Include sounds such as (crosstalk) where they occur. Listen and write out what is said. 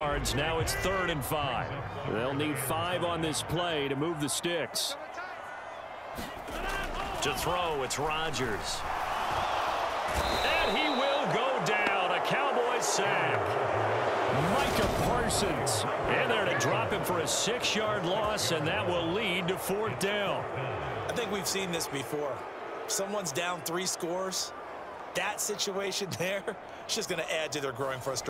yards. Now it's third and five. They'll need five on this play to move the sticks. To throw, it's Rodgers. And he will go down. A Cowboys sack. Micah Parsons. in there to drop him for a six-yard loss, and that will lead to fourth down. I think we've seen this before. Someone's down three scores. That situation (laughs) there is just going to add to their growing frustration.